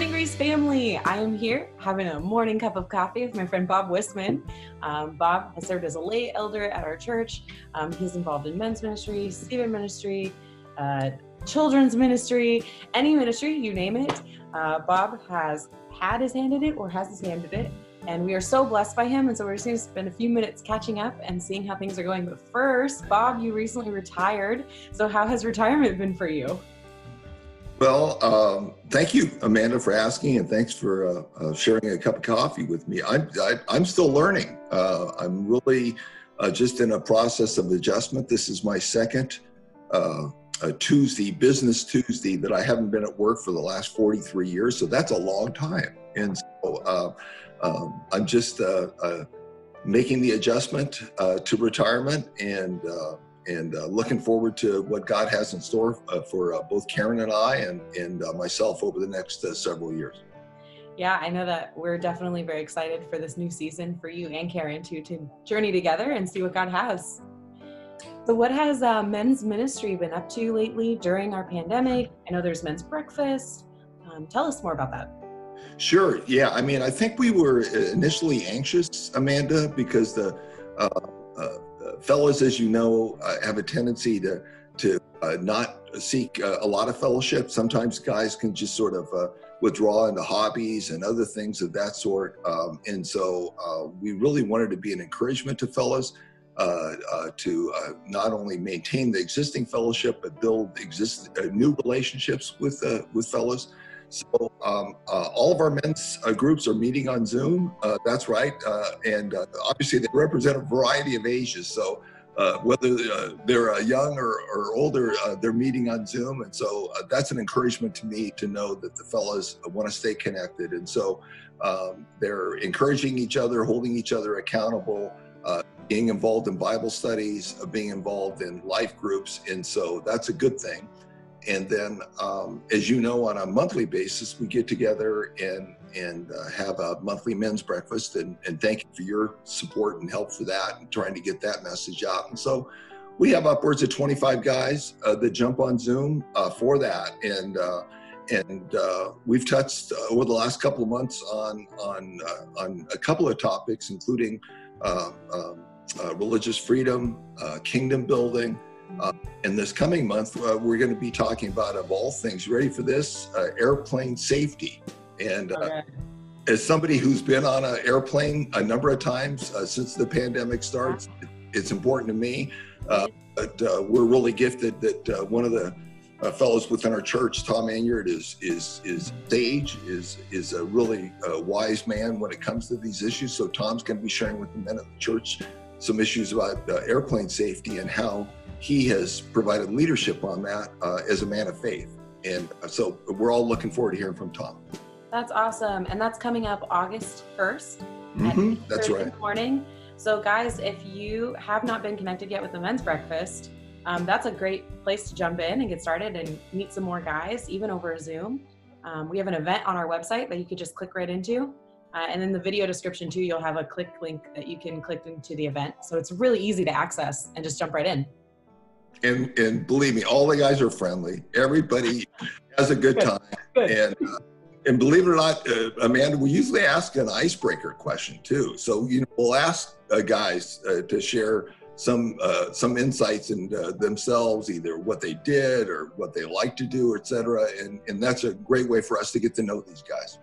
morning, Grace family. I am here having a morning cup of coffee with my friend Bob Wisman. Um, Bob has served as a lay elder at our church. Um, he's involved in men's ministry, Stephen ministry, uh, children's ministry, any ministry, you name it. Uh, Bob has had his hand in it or has his hand in it. And we are so blessed by him. And so we're just going to spend a few minutes catching up and seeing how things are going. But first, Bob, you recently retired. So, how has retirement been for you? Well, um, thank you, Amanda, for asking, and thanks for uh, uh, sharing a cup of coffee with me. I'm I, am i am still learning. Uh, I'm really uh, just in a process of adjustment. This is my second uh, Tuesday, Business Tuesday, that I haven't been at work for the last 43 years. So that's a long time, and so uh, um, I'm just making the adjustment to retirement and and uh, looking forward to what God has in store uh, for uh, both Karen and I and, and uh, myself over the next uh, several years. Yeah, I know that we're definitely very excited for this new season for you and Karen to, to journey together and see what God has. So, what has uh, men's ministry been up to lately during our pandemic? I know there's men's breakfast. Um, tell us more about that. Sure. Yeah. I mean, I think we were initially anxious, Amanda, because the fellows, as you know, uh, have a tendency to to uh, not seek uh, a lot of fellowship. Sometimes guys can just sort of uh, withdraw into hobbies and other things of that sort. Um, and so uh, we really wanted to be an encouragement to fellows uh, to not only maintain the existing fellowship but build exist new relationships with with fellows. So um, uh, all of our men's uh, groups are meeting on Zoom. Uh, that's right, uh, and uh, obviously they represent a variety of ages. So uh, whether they're young or, or older, they're meeting on Zoom, and so that's an encouragement to me to know that the fellas want to stay connected, and so um, they're encouraging each other, holding each other accountable. being involved in Bible studies, being involved in life groups, and so that's a good thing. And then, um, as you know, on a monthly basis, we get together and and uh, have a monthly men's breakfast. And, and thank you for your support and help for that and trying to get that message out. And so, we have upwards of 25 guys uh, that jump on Zoom uh, for that. And uh, and uh, we've touched uh, over the last couple of months on on on a couple of topics, including um, religious freedom, kingdom building. Uh, and this coming month, uh, we're going to be talking about, of all things, ready for this, uh, airplane safety. And uh, as somebody who's been on an airplane a number of times uh, since the pandemic starts, it's important to me. Uh, but we're really gifted that one of the fellows within our church, Tom Enyart, is is is sage, is is a really wise man when it comes to these issues. So Tom's going to be sharing with the men of the church some issues about airplane safety and how he has provided leadership on that uh, as a man of faith. And so we're all looking forward to hearing from Tom. That's awesome. And that's coming up August 1st. Mm-hmm. That's right. Morning. So, guys, if you have not been connected yet with the men's breakfast, um, that's a great place to jump in and get started and meet some more guys, even over Zoom. Um, we have an event on our website that you could just click right into. Uh, and in the video description, too, you'll have a click link that you can click into the event. So it's really easy to access and just jump right in and and believe me, all the guys are friendly. Everybody has a good time, and uh, and believe it or not, uh, Amanda, we usually ask an icebreaker question too. So you know, we'll ask uh, guys uh, to share some uh, some insights uh, themselves, either what they did or what they like to do, etc. And and that's a great way for us to get to know these guys.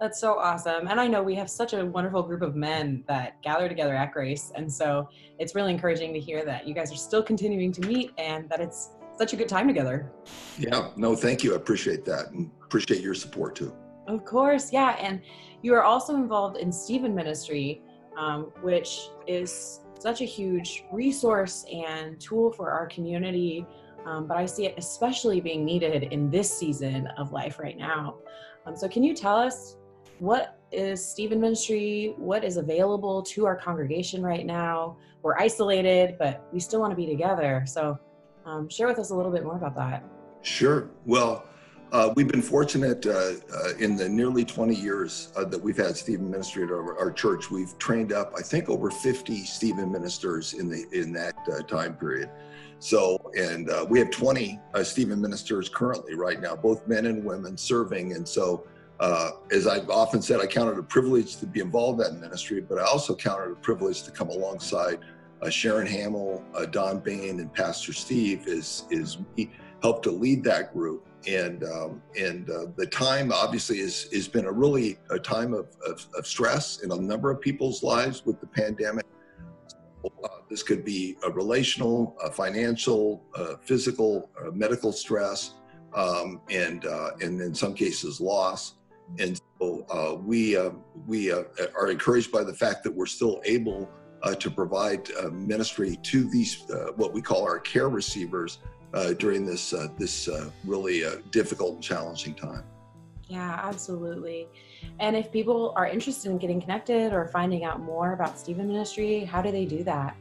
That's so awesome. And I know we have such a wonderful group of men that gather together at Grace. And so it's really encouraging to hear that you guys are still continuing to meet and that it's such a good time together. Yeah, no, thank you. I appreciate that and appreciate your support too. Of course, yeah. And you are also involved in Stephen Ministry, um, which is such a huge resource and tool for our community. Um, but I see it especially being needed in this season of life right now. Um, so, can you tell us what is Stephen Ministry? What is available to our congregation right now? We're isolated, but we still want to be together. So, um, share with us a little bit more about that. Sure. Well, uh, we've been fortunate uh, uh, in the nearly 20 years uh, that we've had Stephen Ministry at our, our, church. We've trained up, I think, over 50 Stephen ministers in the in that uh, time period. So, and uh, we have 20 Stephen ministers currently right now, both men and women serving. And so, uh, as I've often said, I count it a privilege to be involved in that ministry, but I also count it a privilege to come alongside uh, Sharon Hamill, uh, Don Bain, and Pastor Steve is is helped to lead that group. And um, and uh, the time obviously is has been a really a time of, of, of stress in a number of people's lives with the pandemic. Uh, this could be a relational, a financial, physical, medical stress, um, and and in some cases loss. And so uh, we uh, we uh, are encouraged by the fact that we're still able uh, to provide uh, ministry to these uh, what we call our care receivers during this this really difficult and challenging time. Yeah, absolutely. And if people are interested in getting connected or finding out more about Stephen Ministry, how do they do that?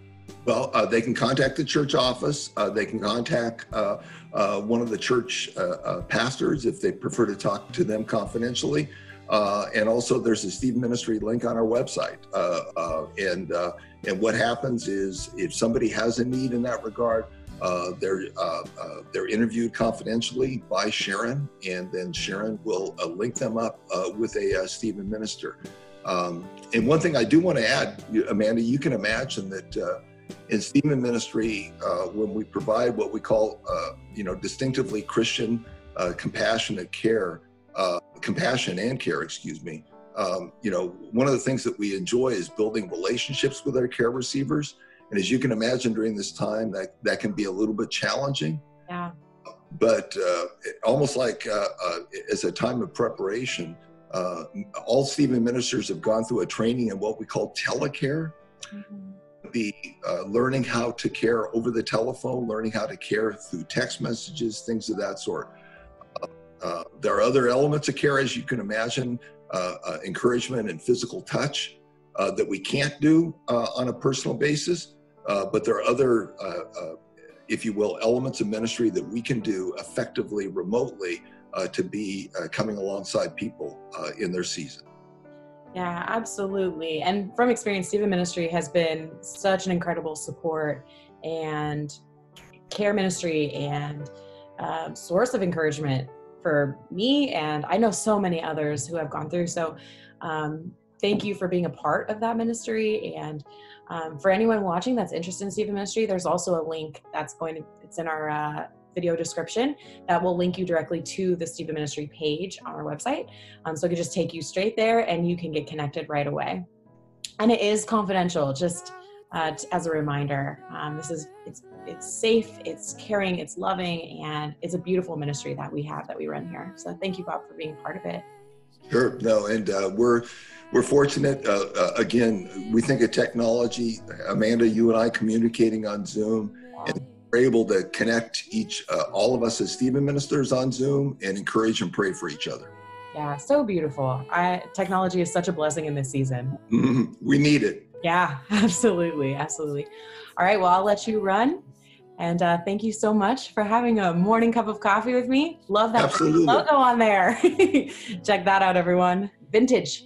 Well, uh, they can contact the church office. Uh, they can contact uh, uh one of the church uh, uh, pastors if they prefer to talk to them confidentially. Uh, and also, there's a Stephen Ministry link on our website. Uh, uh, and and what happens is, if somebody has a need in that regard, they're they're interviewed confidentially by Sharon, and then Sharon will link them up with a Stephen minister. Um, and one thing I do want to add, Amanda, you can imagine that uh, in Stephen Ministry, uh, when we provide what we call, uh, you know, distinctively Christian, uh, compassionate care, uh, compassion and care, excuse me. Um, you know, one of the things that we enjoy is building relationships with our care receivers. And as you can imagine, during this time, that that can be a little bit challenging. Yeah. But uh, almost like as a time of preparation, all Stephen ministers have gone through a training in what we call telecare. Mm-hmm uh, learning how to care over the telephone, learning how to care through text messages, things of that sort. Uh, uh, there are other elements of care, as you can imagine, uh, uh, encouragement and physical touch that we can't do on a personal basis. but there are other, if you will, elements of ministry that we can do effectively remotely to be coming alongside people in their season. Yeah, absolutely. And from experience, Stephen Ministry has been such an incredible support and care ministry and um, source of encouragement for me. And I know so many others who have gone through. So um, thank you for being a part of that ministry. And um, for anyone watching that's interested in Stephen Ministry, there's also a link that's going to, it's in our uh, video description that will link you directly to the Stephen Ministry page on our website. Um, so it can just take you straight there and you can get connected right away. And it is confidential, just uh, as a reminder. Um, this is it's it's safe, it's caring, it's loving, and it's a beautiful ministry that we have that we run here. So thank you, Bob, for being part of it. Sure. No, and uh, we're we're fortunate. Uh, uh, again, we think of technology. Amanda, you and I communicating on Zoom, and able to connect each, uh, all of us as Stephen ministers on Zoom and encourage and pray for each other. Yeah, so beautiful. I, technology is such a blessing in this season. Mm-hmm. We need it. Yeah, absolutely. Absolutely. All right, well, I'll let you run. And uh, thank you so much for having a morning cup of coffee with me. Love that logo on there. Check that out, everyone. Vintage.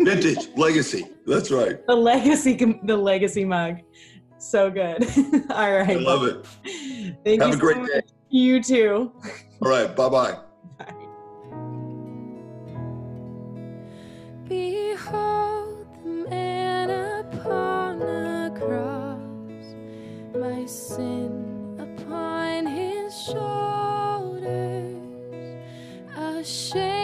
Vintage legacy. That's right. The legacy, the legacy mug. So good. All right. I love it. Thank Have you. a great so day. You too. All right. Bye-bye. Bye. Behold the man upon a cross, my sin upon his shoulders, ashamed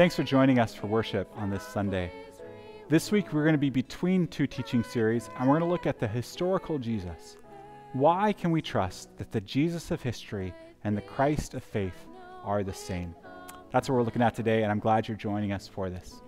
Thanks for joining us for worship on this Sunday. This week, we're going to be between two teaching series, and we're going to look at the historical Jesus. Why can we trust that the Jesus of history and the Christ of faith are the same? That's what we're looking at today, and I'm glad you're joining us for this.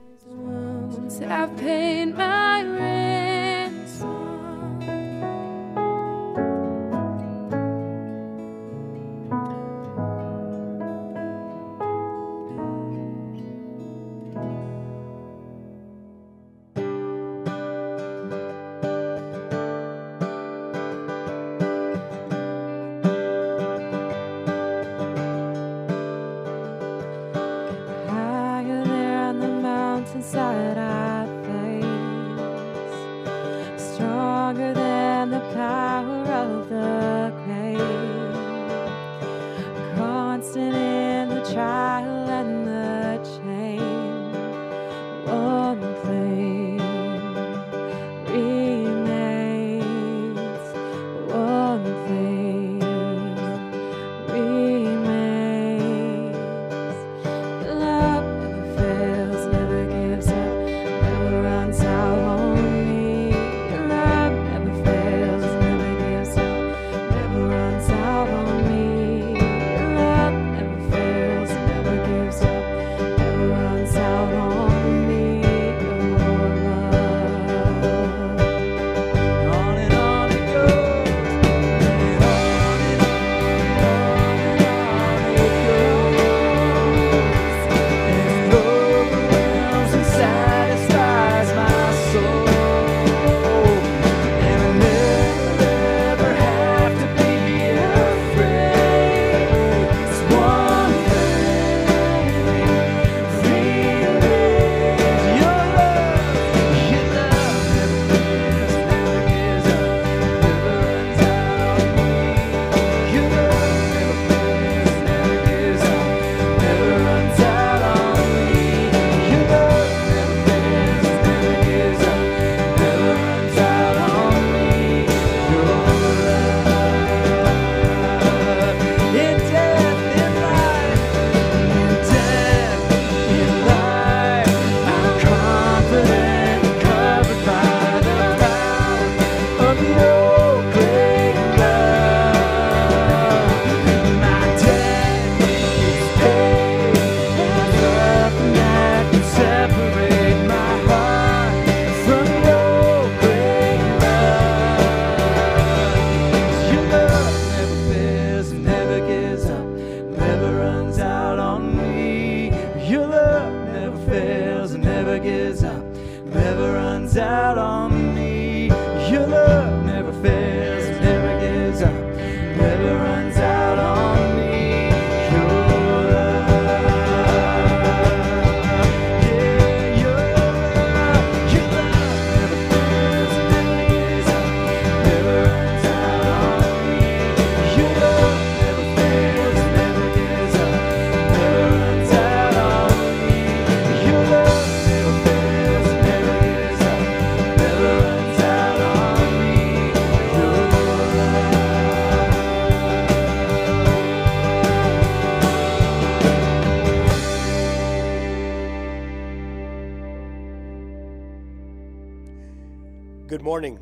Good morning.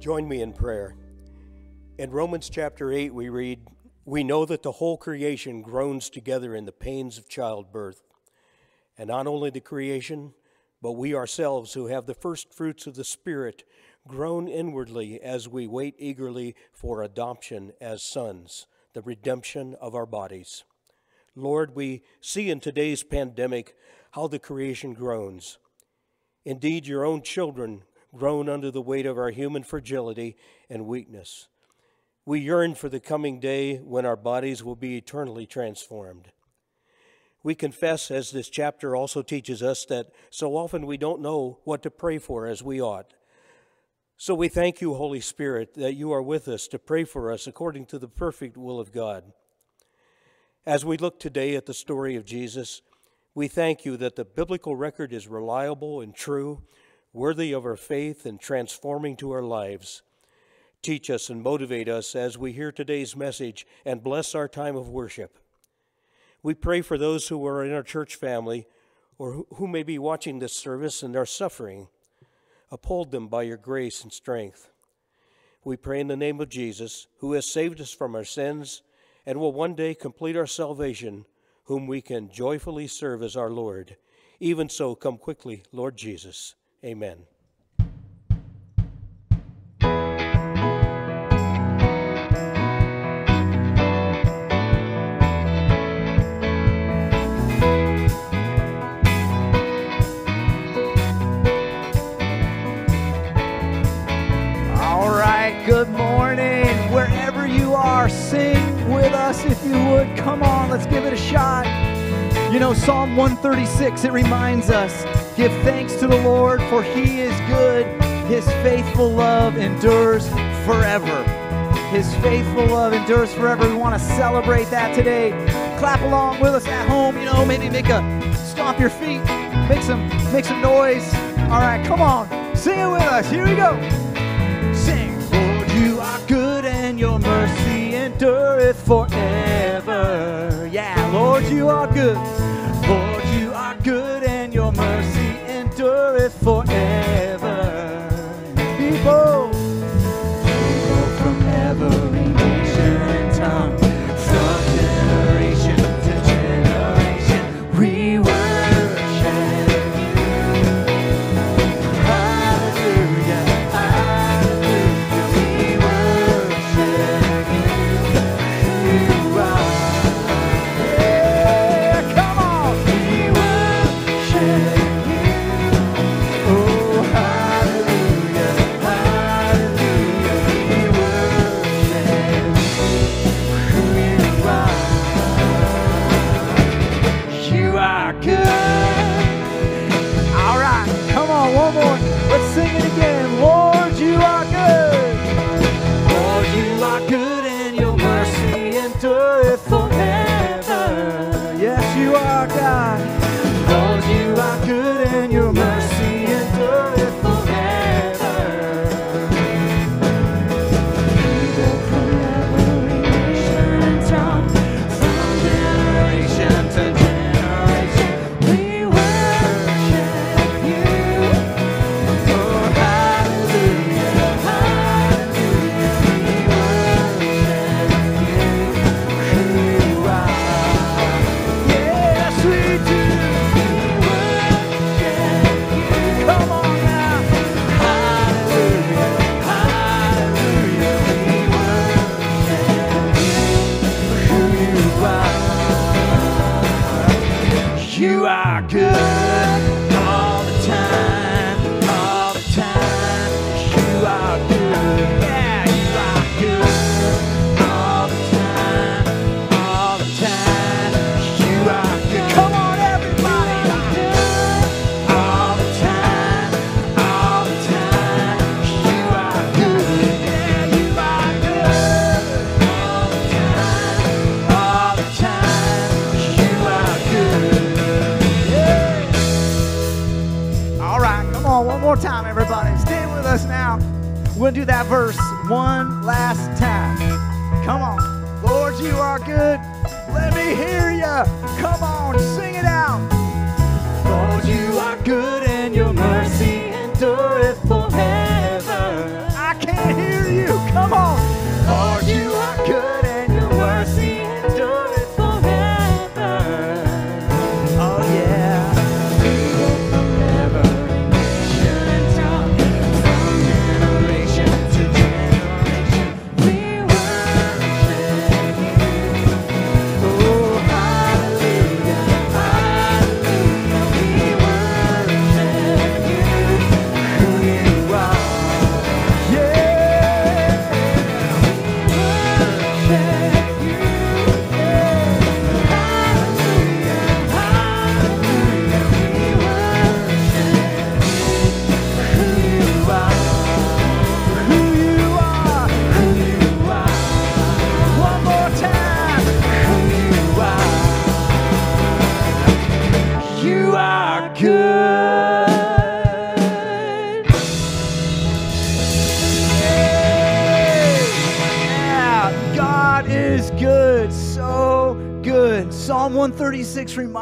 Join me in prayer. In Romans chapter 8, we read, We know that the whole creation groans together in the pains of childbirth. And not only the creation, but we ourselves who have the first fruits of the Spirit groan inwardly as we wait eagerly for adoption as sons, the redemption of our bodies. Lord, we see in today's pandemic how the creation groans. Indeed, your own children groan under the weight of our human fragility and weakness. We yearn for the coming day when our bodies will be eternally transformed. We confess, as this chapter also teaches us, that so often we don't know what to pray for as we ought. So we thank you, Holy Spirit, that you are with us to pray for us according to the perfect will of God. As we look today at the story of Jesus, we thank you that the biblical record is reliable and true, worthy of our faith and transforming to our lives. Teach us and motivate us as we hear today's message and bless our time of worship. We pray for those who are in our church family or who- may be watching this service and are suffering. Uphold them by your grace and strength. We pray in the name of Jesus, who has saved us from our sins and will one day complete our salvation, whom we can joyfully serve as our Lord. Even so, come quickly, Lord Jesus. Amen. All right, good morning. Wherever you are, sing with us if you would. Come on, let's give it a shot. You know, Psalm 136, it reminds us give thanks to the Lord, for he is good. His faithful love endures forever. His faithful love endures forever. We want to celebrate that today. Clap along with us at home. You know, maybe make a stomp your feet, make some make some noise. All right, come on, sing it with us. Here we go. Sing, Lord, you are good and your mercy endureth forever. Yeah, Lord, you are good. Forever.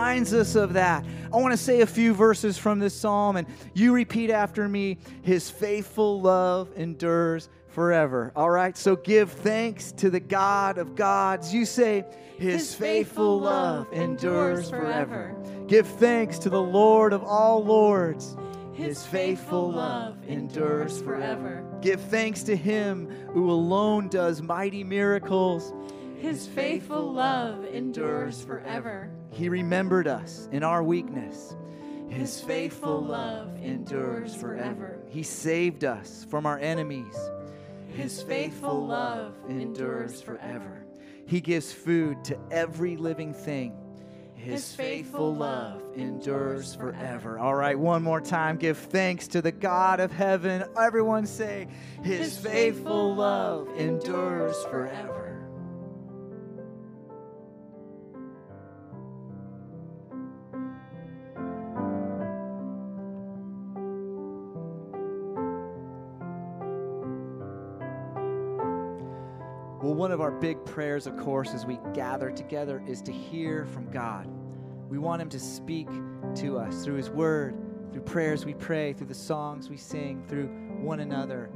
Reminds us of that. I want to say a few verses from this psalm, and you repeat after me His faithful love endures forever. All right, so give thanks to the God of gods. You say, His, faithful love endures forever. Give thanks to the Lord of all lords. His faithful love endures forever. Give thanks to him who alone does mighty miracles. His faithful love endures forever. He remembered us in our weakness. His faithful love endures forever. He saved us from our enemies. His faithful love endures forever. He gives food to every living thing. His faithful love endures forever. All right, one more time. Give thanks to the God of heaven. Everyone say, His faithful love endures forever. One of our big prayers, of course, as we gather together is to hear from God. We want Him to speak to us through His Word, through prayers we pray, through the songs we sing, through one another.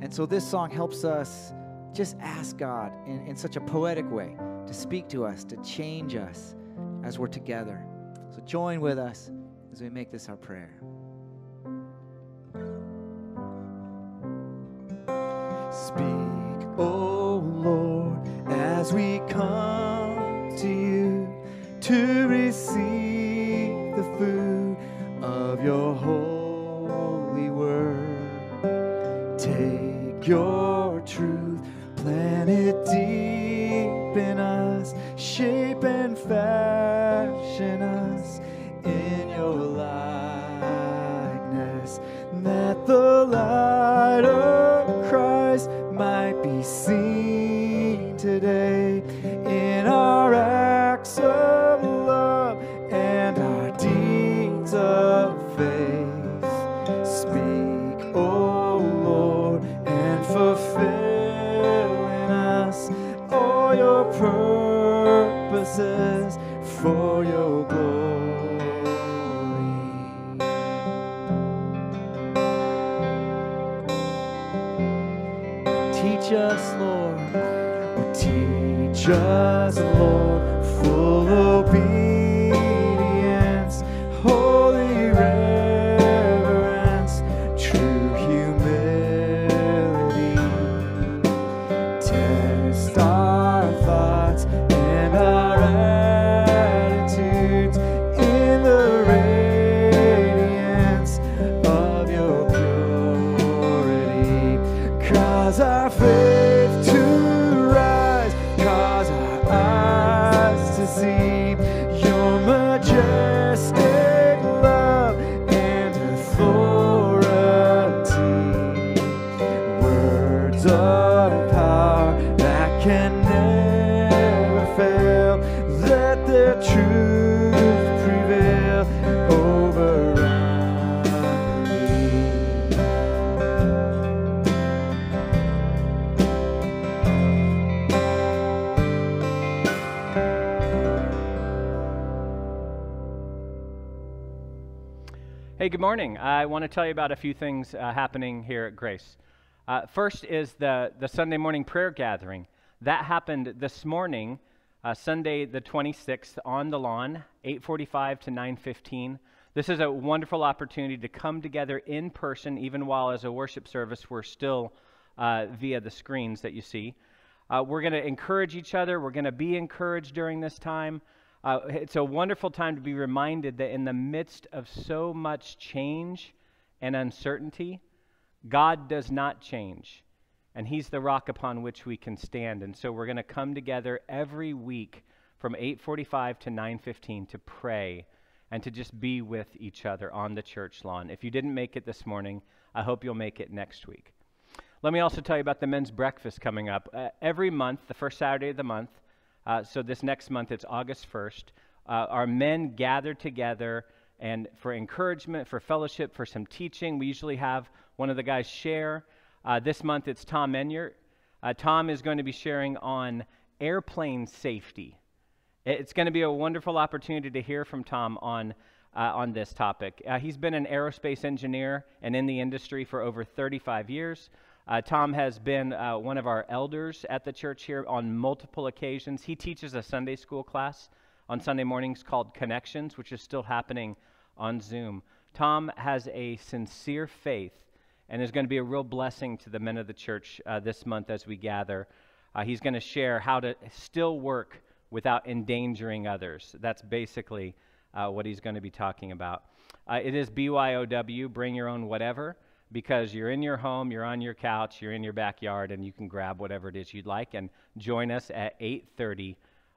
And so this song helps us just ask God in, in such a poetic way to speak to us, to change us as we're together. So join with us as we make this our prayer. Speak, O Lord, as we come to you to receive I want to tell you about a few things uh, happening here at Grace. Uh, first is the, the Sunday morning prayer gathering. That happened this morning, uh, Sunday the 26th, on the lawn, 8:45 to 9:15. This is a wonderful opportunity to come together in person, even while as a worship service we're still uh, via the screens that you see. Uh, we're going to encourage each other. We're going to be encouraged during this time. Uh, it's a wonderful time to be reminded that in the midst of so much change and uncertainty, God does not change, and He's the rock upon which we can stand. And so we're going to come together every week from 8:45 to 9:15 to pray and to just be with each other on the church lawn. If you didn't make it this morning, I hope you'll make it next week. Let me also tell you about the men's breakfast coming up. Uh, every month, the first Saturday of the month, uh, so this next month, it's August 1st, uh, our men gather together and for encouragement, for fellowship, for some teaching. We usually have one of the guys share. Uh, this month, it's Tom Enyart. Uh, Tom is going to be sharing on airplane safety. It's going to be a wonderful opportunity to hear from Tom on, uh, on this topic. Uh, he's been an aerospace engineer and in the industry for over 35 years. Uh, Tom has been uh, one of our elders at the church here on multiple occasions. He teaches a Sunday school class on Sunday mornings called Connections, which is still happening on Zoom. Tom has a sincere faith and is going to be a real blessing to the men of the church uh, this month as we gather. Uh, he's going to share how to still work without endangering others. That's basically uh, what he's going to be talking about. Uh, it is BYOW, bring your own whatever, because you're in your home, you're on your couch, you're in your backyard, and you can grab whatever it is you'd like and join us at 8:30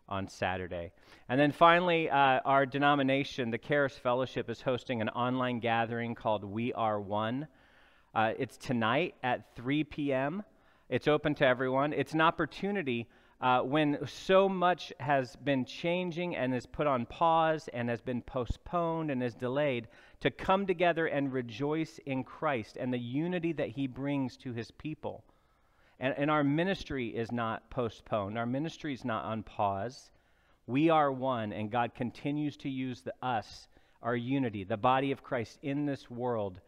on Saturday. And then finally, uh, our denomination, the Charis Fellowship, is hosting an online gathering called We Are One. Uh, it's tonight at 3 p.m. It's open to everyone. It's an opportunity uh, when so much has been changing and is put on pause and has been postponed and is delayed to come together and rejoice in Christ and the unity that He brings to His people. And, and our ministry is not postponed, our ministry is not on pause. We are one, and God continues to use the us, our unity, the body of Christ in this world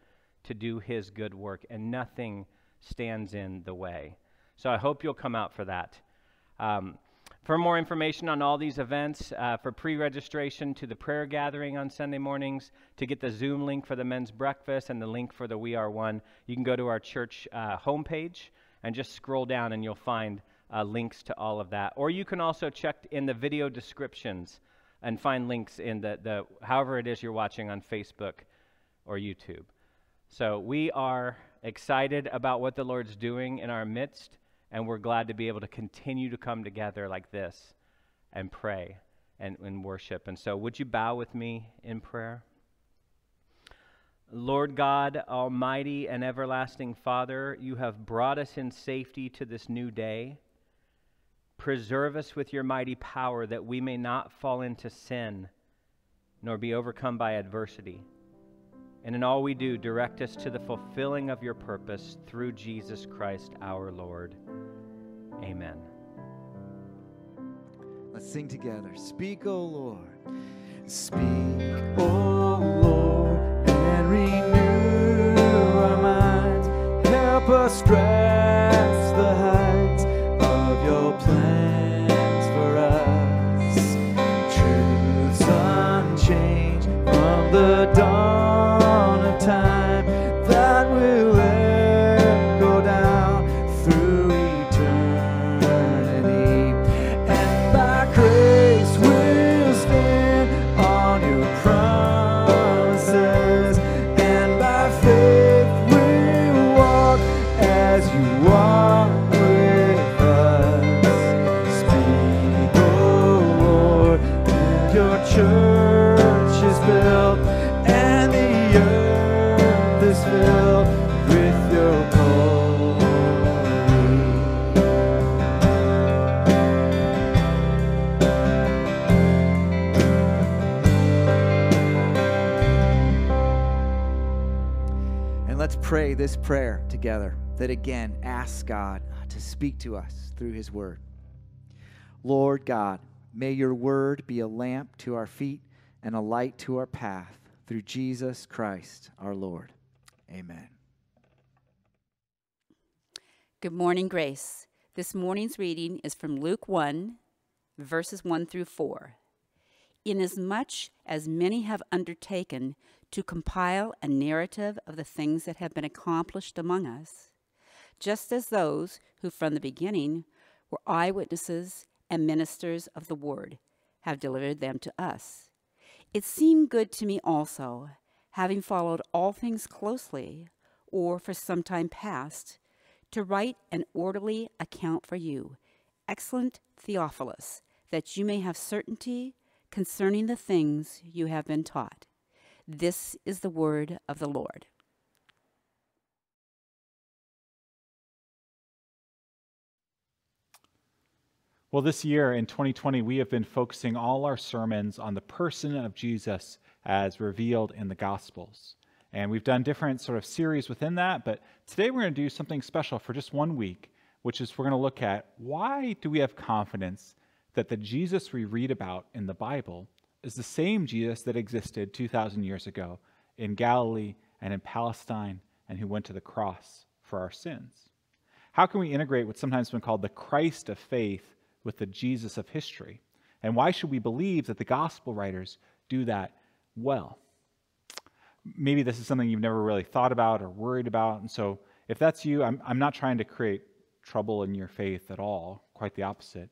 to do His good work, and nothing stands in the way. So I hope you'll come out for that. Um, for more information on all these events, uh, for pre registration to the prayer gathering on Sunday mornings, to get the Zoom link for the men's breakfast and the link for the We Are One, you can go to our church uh, homepage and just scroll down and you'll find uh, links to all of that. Or you can also check in the video descriptions and find links in the, the however it is you're watching on Facebook or YouTube. So we are excited about what the Lord's doing in our midst, and we're glad to be able to continue to come together like this and pray and, and worship. And so, would you bow with me in prayer? Lord God, Almighty and everlasting Father, you have brought us in safety to this new day. Preserve us with your mighty power that we may not fall into sin nor be overcome by adversity. And in all we do, direct us to the fulfilling of your purpose through Jesus Christ our Lord. Amen. Let's sing together. Speak, O Lord. Speak, O Lord, and renew our minds. Help us grasp the heights this prayer together that again asks God to speak to us through His Word. Lord God, may your Word be a lamp to our feet and a light to our path through Jesus Christ our Lord. Amen. Good morning, Grace. This morning's reading is from Luke 1, verses 1 through 4. Inasmuch as many have undertaken to compile a narrative of the things that have been accomplished among us, just as those who from the beginning were eyewitnesses and ministers of the word have delivered them to us. It seemed good to me also, having followed all things closely, or for some time past, to write an orderly account for you, excellent Theophilus, that you may have certainty concerning the things you have been taught. This is the word of the Lord. Well, this year in 2020, we have been focusing all our sermons on the person of Jesus as revealed in the Gospels. And we've done different sort of series within that, but today we're going to do something special for just one week. which is we're going to look at why do we have confidence that the Jesus we read about in the Bible is the same Jesus that existed 2,000 years ago in Galilee and in Palestine and who went to the cross for our sins? How can we integrate what's sometimes been called the Christ of faith with the Jesus of history? And why should we believe that the gospel writers do that well? Maybe this is something you've never really thought about or worried about. And so, if that's you, I'm, I'm not trying to create trouble in your faith at all, quite the opposite.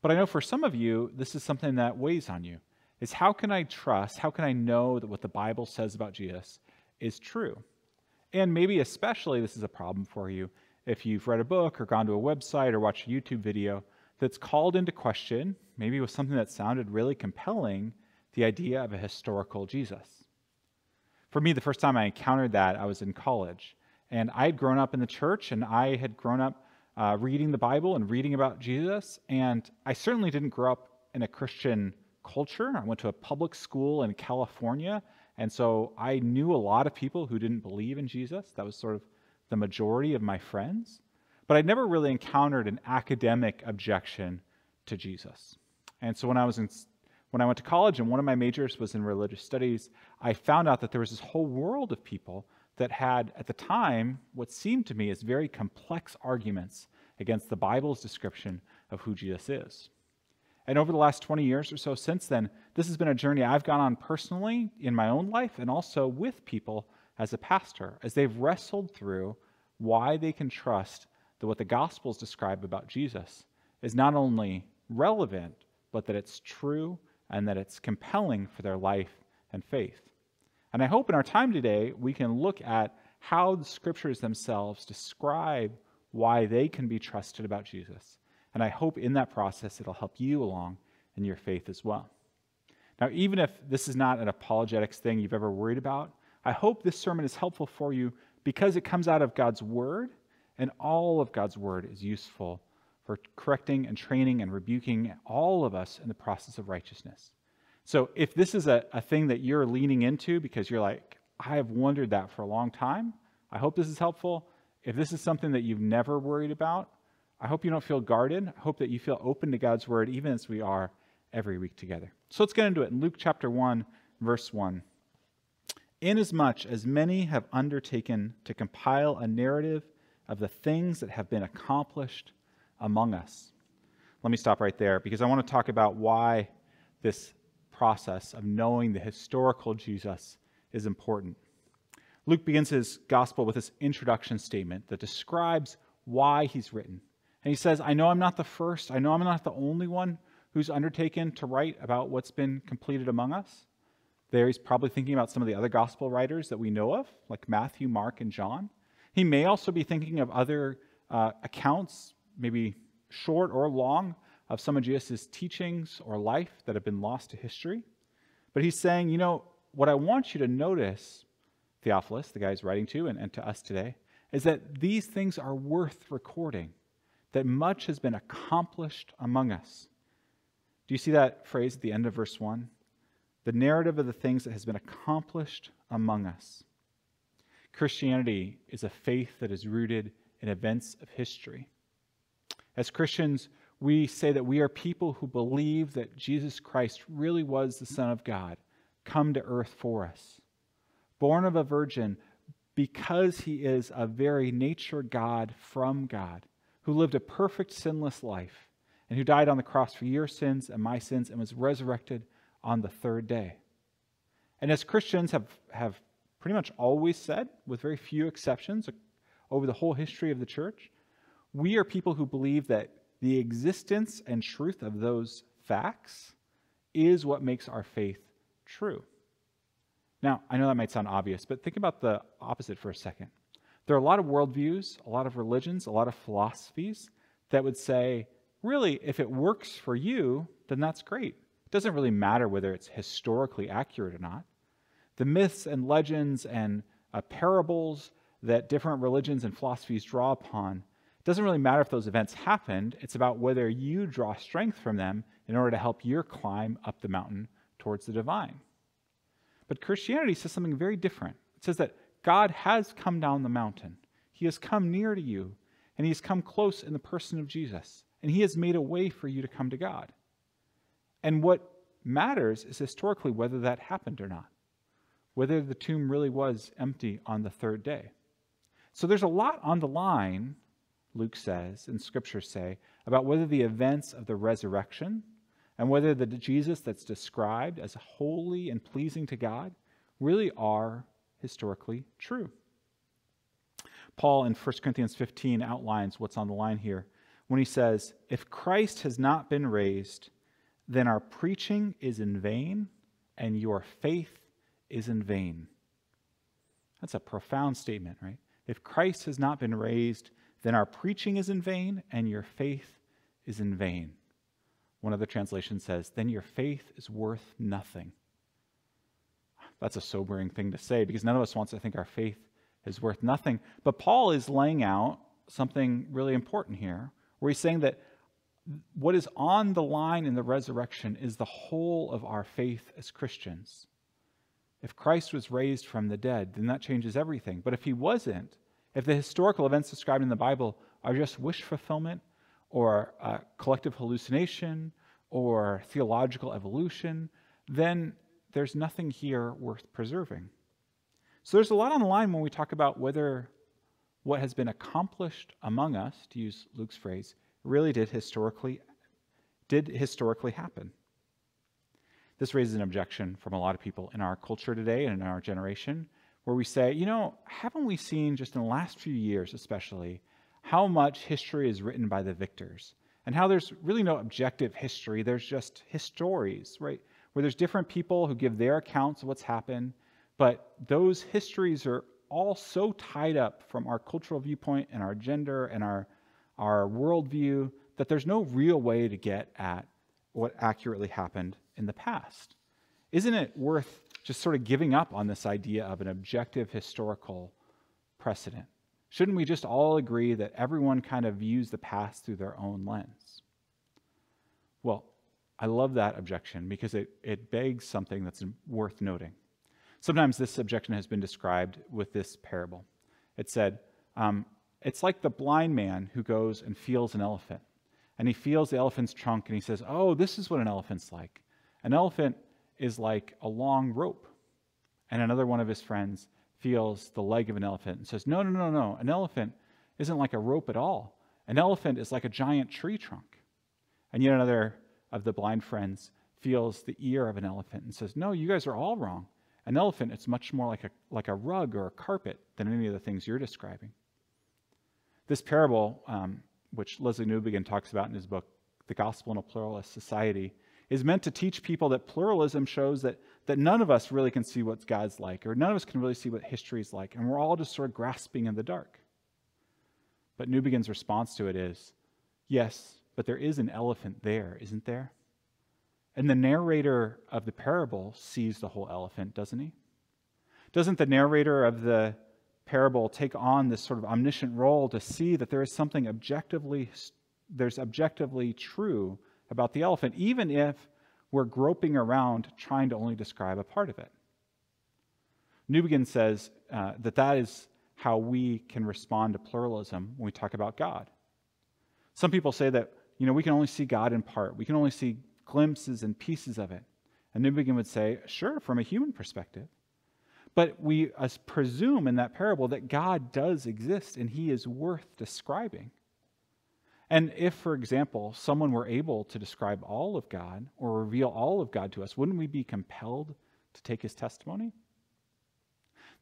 But I know for some of you, this is something that weighs on you. Is how can I trust, how can I know that what the Bible says about Jesus is true? And maybe especially this is a problem for you if you've read a book or gone to a website or watched a YouTube video that's called into question, maybe with something that sounded really compelling, the idea of a historical Jesus. For me, the first time I encountered that, I was in college. And I had grown up in the church and I had grown up uh, reading the Bible and reading about Jesus. And I certainly didn't grow up in a Christian culture. I went to a public school in California. And so I knew a lot of people who didn't believe in Jesus. That was sort of the majority of my friends. But I'd never really encountered an academic objection to Jesus. And so when I was in when I went to college and one of my majors was in religious studies, I found out that there was this whole world of people that had, at the time, what seemed to me as very complex arguments against the Bible's description of who Jesus is. And over the last 20 years or so since then, this has been a journey I've gone on personally in my own life and also with people as a pastor, as they've wrestled through why they can trust that what the Gospels describe about Jesus is not only relevant, but that it's true and that it's compelling for their life and faith. And I hope in our time today, we can look at how the scriptures themselves describe why they can be trusted about Jesus. And I hope in that process it'll help you along in your faith as well. Now, even if this is not an apologetics thing you've ever worried about, I hope this sermon is helpful for you because it comes out of God's Word, and all of God's Word is useful for correcting and training and rebuking all of us in the process of righteousness. So, if this is a, a thing that you're leaning into because you're like, I have wondered that for a long time, I hope this is helpful. If this is something that you've never worried about, I hope you don't feel guarded. I hope that you feel open to God's word, even as we are every week together. So let's get into it. In Luke chapter 1, verse 1. Inasmuch as many have undertaken to compile a narrative of the things that have been accomplished among us. Let me stop right there because I want to talk about why this process of knowing the historical Jesus is important. Luke begins his gospel with this introduction statement that describes why he's written. And he says, I know I'm not the first, I know I'm not the only one who's undertaken to write about what's been completed among us. There he's probably thinking about some of the other gospel writers that we know of, like Matthew, Mark, and John. He may also be thinking of other uh, accounts, maybe short or long, of some of Jesus' teachings or life that have been lost to history. But he's saying, you know, what I want you to notice, Theophilus, the guy he's writing to, and, and to us today, is that these things are worth recording, that much has been accomplished among us. Do you see that phrase at the end of verse 1? The narrative of the things that has been accomplished among us. Christianity is a faith that is rooted in events of history. As Christians, we say that we are people who believe that Jesus Christ really was the Son of God, come to earth for us. Born of a virgin because he is a very nature God from God, who lived a perfect sinless life, and who died on the cross for your sins and my sins and was resurrected on the third day. And as Christians have, have pretty much always said, with very few exceptions uh, over the whole history of the church, we are people who believe that the existence and truth of those facts is what makes our faith true. Now, I know that might sound obvious, but think about the opposite for a second. There are a lot of worldviews, a lot of religions, a lot of philosophies that would say, really, if it works for you, then that's great. It doesn't really matter whether it's historically accurate or not. The myths and legends and uh, parables that different religions and philosophies draw upon it doesn't really matter if those events happened, it's about whether you draw strength from them in order to help your climb up the mountain towards the divine. But Christianity says something very different. It says that God has come down the mountain, He has come near to you, and He has come close in the person of Jesus, and he has made a way for you to come to God. And what matters is historically whether that happened or not, whether the tomb really was empty on the third day. So there's a lot on the line, Luke says, and scriptures say, about whether the events of the resurrection and whether the Jesus that's described as holy and pleasing to God really are historically true. Paul in 1 Corinthians 15 outlines what's on the line here when he says, If Christ has not been raised, then our preaching is in vain and your faith is in vain. That's a profound statement, right? If Christ has not been raised, then our preaching is in vain and your faith is in vain. One of the translations says, then your faith is worth nothing. That's a sobering thing to say because none of us wants to think our faith is worth nothing. But Paul is laying out something really important here, where he's saying that what is on the line in the resurrection is the whole of our faith as Christians. If Christ was raised from the dead, then that changes everything. But if he wasn't, if the historical events described in the Bible are just wish fulfillment or a collective hallucination or theological evolution, then there's nothing here worth preserving. So there's a lot on the line when we talk about whether what has been accomplished among us, to use Luke's phrase, really did historically did historically happen. This raises an objection from a lot of people in our culture today and in our generation, where we say, you know, haven't we seen just in the last few years, especially, how much history is written by the victors and how there's really no objective history. There's just histories, right? Where there's different people who give their accounts of what's happened, but those histories are all so tied up from our cultural viewpoint and our gender and our, our worldview that there's no real way to get at what accurately happened in the past. Isn't it worth just sort of giving up on this idea of an objective historical precedent? Shouldn't we just all agree that everyone kind of views the past through their own lens? Well, I love that objection because it, it begs something that's worth noting. Sometimes this objection has been described with this parable. It said, um, It's like the blind man who goes and feels an elephant. And he feels the elephant's trunk and he says, Oh, this is what an elephant's like. An elephant is like a long rope. And another one of his friends feels the leg of an elephant and says, No, no, no, no. An elephant isn't like a rope at all. An elephant is like a giant tree trunk. And yet another of the blind friends feels the ear of an elephant and says, No, you guys are all wrong. An elephant, it's much more like a, like a rug or a carpet than any of the things you're describing. This parable, um, which Lesslie Newbigin talks about in his book, The Gospel in a Pluralist Society, is meant to teach people that pluralism shows that, that none of us really can see what God's like, or none of us can really see what history is like, and we're all just sort of grasping in the dark. But Newbigin's response to it is yes, but there is an elephant there, isn't there? And the narrator of the parable sees the whole elephant, doesn't he? Doesn't the narrator of the parable take on this sort of omniscient role to see that there is something objectively there's objectively true about the elephant, even if we're groping around trying to only describe a part of it. Newbigin says uh, that that is how we can respond to pluralism when we talk about God. Some people say that you know we can only see God in part. We can only see glimpses and pieces of it. And Newbigin would say, sure, from a human perspective. But we presume in that parable that God does exist and he is worth describing. And if, for example, someone were able to describe all of God or reveal all of God to us, wouldn't we be compelled to take his testimony?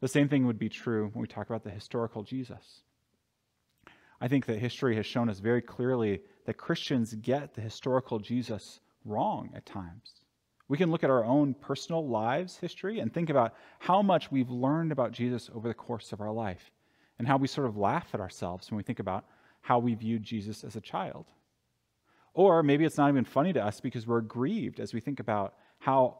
The same thing would be true when we talk about the historical Jesus. I think that history has shown us very clearly that Christians get the historical Jesus wrong at times. We can look at our own personal lives history and think about how much we've learned about Jesus over the course of our life and how we sort of laugh at ourselves when we think about how we viewed Jesus as a child. Or maybe it's not even funny to us because we're grieved as we think about how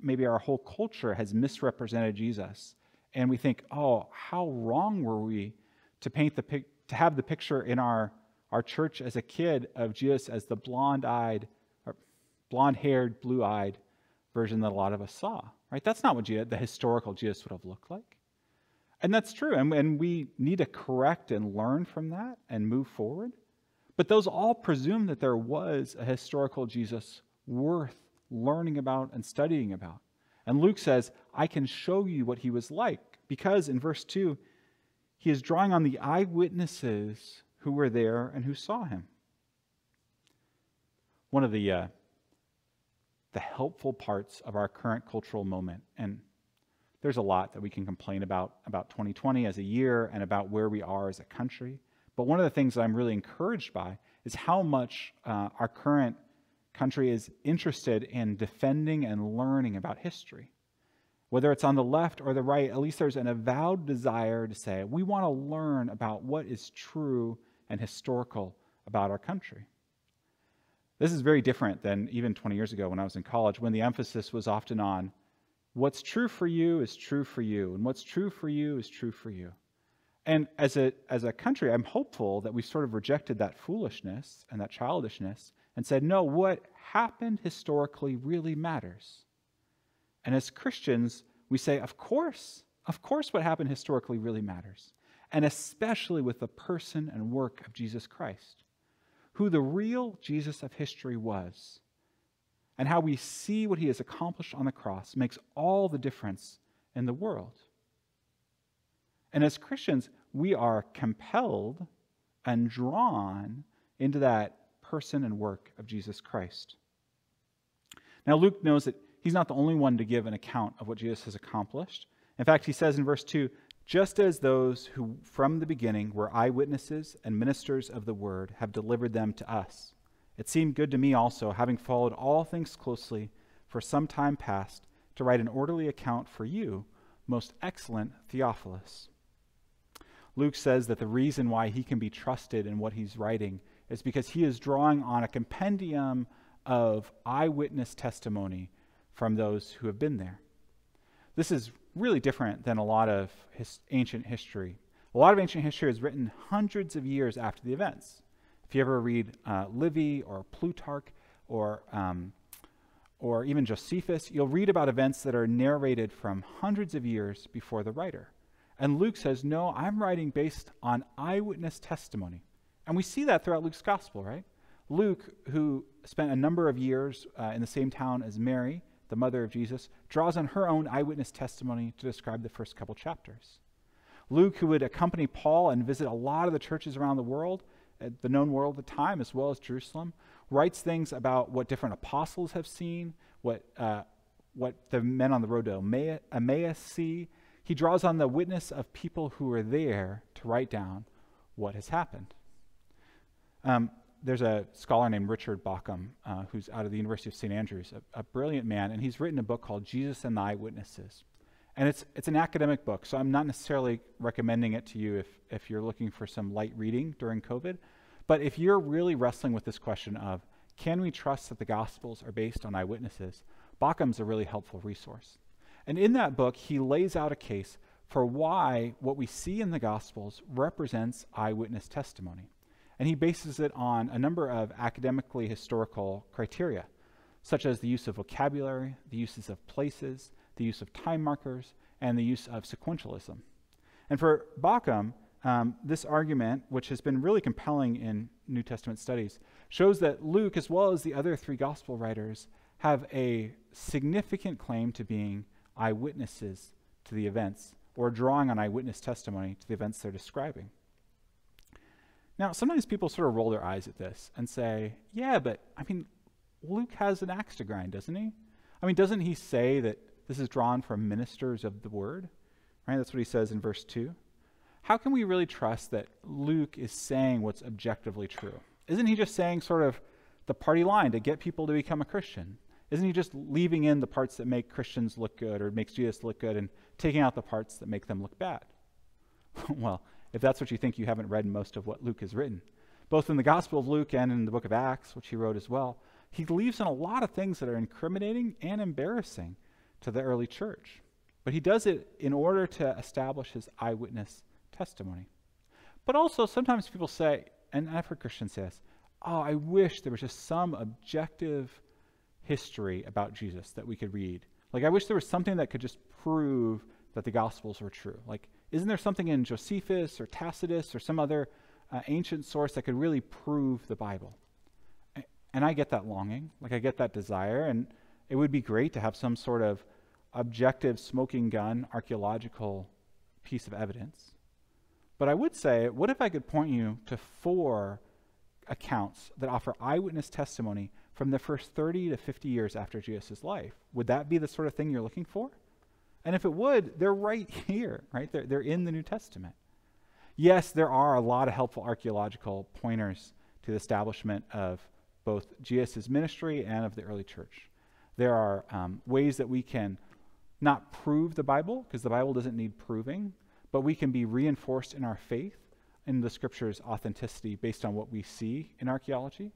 maybe our whole culture has misrepresented Jesus. And we think, oh, how wrong were we to paint the pic- to have the picture in our, our church as a kid of Jesus as the blonde-eyed blonde haired, blue eyed version that a lot of us saw, right? That's not what Jesus, the historical Jesus would have looked like. And that's true. And, and we need to correct and learn from that and move forward. But those all presume that there was a historical Jesus worth learning about and studying about. And Luke says, I can show you what he was like. Because in verse 2, he is drawing on the eyewitnesses who were there and who saw him. One of the, uh, the helpful parts of our current cultural moment, and there's a lot that we can complain about about 2020 as a year and about where we are as a country. But one of the things that I'm really encouraged by is how much uh, our current country is interested in defending and learning about history. Whether it's on the left or the right, at least there's an avowed desire to say, we want to learn about what is true and historical about our country. This is very different than even 20 years ago when I was in college, when the emphasis was often on what's true for you is true for you, and what's true for you is true for you. And as a, as a country, I'm hopeful that we sort of rejected that foolishness and that childishness and said, no, what happened historically really matters. And as Christians, we say, of course, of course, what happened historically really matters. And especially with the person and work of Jesus Christ, who the real Jesus of history was, and how we see what he has accomplished on the cross makes all the difference in the world. And as Christians, we are compelled and drawn into that person and work of Jesus Christ. Now, Luke knows that he's not the only one to give an account of what Jesus has accomplished. In fact, he says in verse 2 just as those who from the beginning were eyewitnesses and ministers of the word have delivered them to us. It seemed good to me also, having followed all things closely for some time past, to write an orderly account for you, most excellent Theophilus. Luke says that the reason why he can be trusted in what he's writing is because he is drawing on a compendium of eyewitness testimony from those who have been there. This is really different than a lot of his ancient history. A lot of ancient history is written hundreds of years after the events. If you ever read uh, Livy or Plutarch or, um, or even Josephus, you'll read about events that are narrated from hundreds of years before the writer. And Luke says, No, I'm writing based on eyewitness testimony. And we see that throughout Luke's gospel, right? Luke, who spent a number of years uh, in the same town as Mary, the mother of Jesus, draws on her own eyewitness testimony to describe the first couple chapters. Luke, who would accompany Paul and visit a lot of the churches around the world, uh, the known world at the time, as well as Jerusalem, writes things about what different apostles have seen, what, uh, what the men on the road to Emmaus, see. He draws on the witness of people who were there to write down what has happened. Um, there's a scholar named Richard Bauckham uh, who's out of the University of St. Andrews, a, a, brilliant man, and he's written a book called Jesus and the Eyewitnesses. And it's, it's an academic book, so I'm not necessarily recommending it to you if, if you're looking for some light reading during COVID. But if you're really wrestling with this question of can we trust that the Gospels are based on eyewitnesses, Bauckham's a really helpful resource. And in that book, he lays out a case for why what we see in the Gospels represents eyewitness testimony. And he bases it on a number of academically historical criteria, such as the use of vocabulary, the uses of places, the use of time markers, and the use of sequentialism. And for Bauckham, um, this argument, which has been really compelling in New Testament studies, shows that Luke, as well as the other three gospel writers, have a significant claim to being eyewitnesses to the events or drawing on eyewitness testimony to the events they're describing. Now, sometimes people sort of roll their eyes at this and say, yeah, but I mean, Luke has an axe to grind, doesn't he? I mean, doesn't he say that this is drawn from ministers of the word? Right? That's what he says in verse 2. How can we really trust that Luke is saying what's objectively true? Isn't he just saying sort of the party line to get people to become a Christian? Isn't he just leaving in the parts that make Christians look good or makes Jesus look good and taking out the parts that make them look bad? well, if that's what you think, you haven't read most of what Luke has written. Both in the Gospel of Luke and in the book of Acts, which he wrote as well, he leaves in a lot of things that are incriminating and embarrassing to the early church. But he does it in order to establish his eyewitness testimony. But also, sometimes people say, and I've heard Christians say this, oh, I wish there was just some objective history about Jesus that we could read. Like, I wish there was something that could just prove that the Gospels were true. Like, isn't there something in Josephus or Tacitus or some other uh, ancient source that could really prove the Bible? And I get that longing, like I get that desire, and it would be great to have some sort of objective smoking gun archaeological piece of evidence. But I would say, what if I could point you to four accounts that offer eyewitness testimony from the first 30 to 50 years after Jesus' life? Would that be the sort of thing you're looking for? And if it would, they're right here, right? They're, they're in the New Testament. Yes, there are a lot of helpful archaeological pointers to the establishment of both Jesus' ministry and of the early church. There are um, ways that we can not prove the Bible, because the Bible doesn't need proving, but we can be reinforced in our faith in the scripture's authenticity based on what we see in archaeology.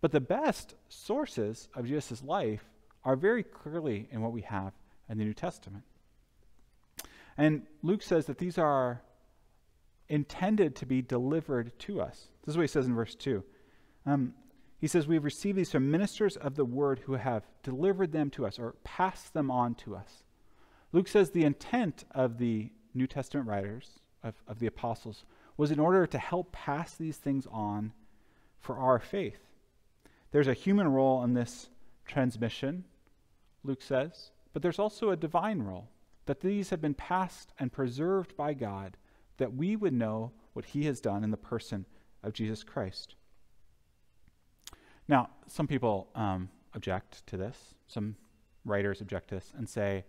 But the best sources of Jesus' life are very clearly in what we have in the New Testament. And Luke says that these are intended to be delivered to us. This is what he says in verse 2. Um, he says, We have received these from ministers of the word who have delivered them to us or passed them on to us. Luke says the intent of the New Testament writers, of, of the apostles, was in order to help pass these things on for our faith. There's a human role in this transmission, Luke says, but there's also a divine role that these have been passed and preserved by God that we would know what he has done in the person of Jesus Christ. Now, some people um, object to this. Some writers object to this and say,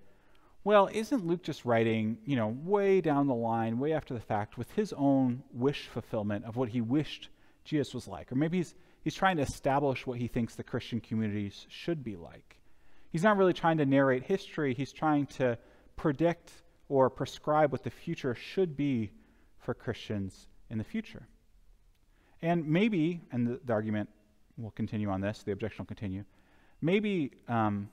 well, isn't Luke just writing, you know, way down the line, way after the fact, with his own wish fulfillment of what he wished Jesus was like? Or maybe he's, he's trying to establish what he thinks the Christian communities should be like. He's not really trying to narrate history, he's trying to predict or prescribe what the future should be for Christians in the future. And maybe, and the, the argument will continue on this, the objection will continue, maybe um,